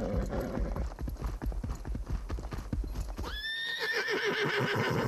Ha ha ha ha!